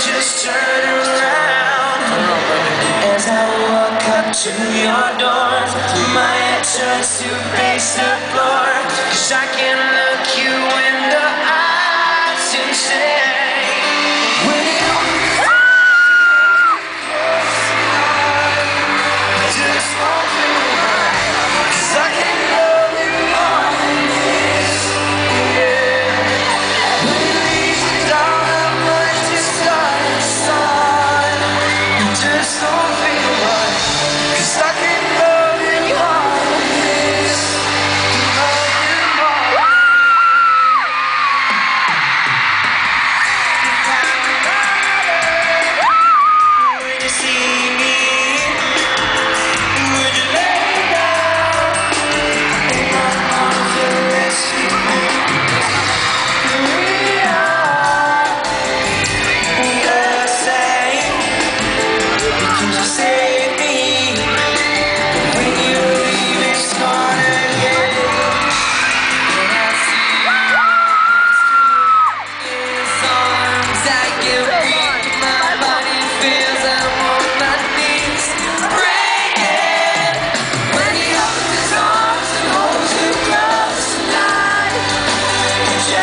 Just turn around As I walk up to your door My head turns to face the floor. Cause I can look you in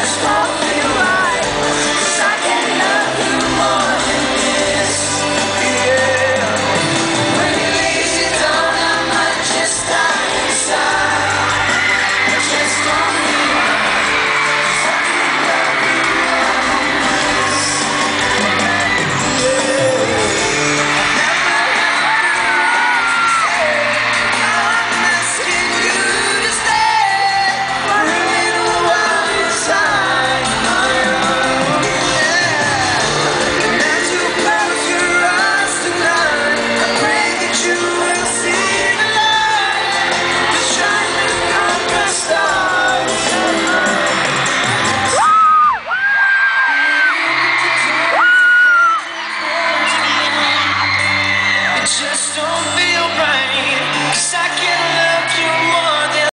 stop it.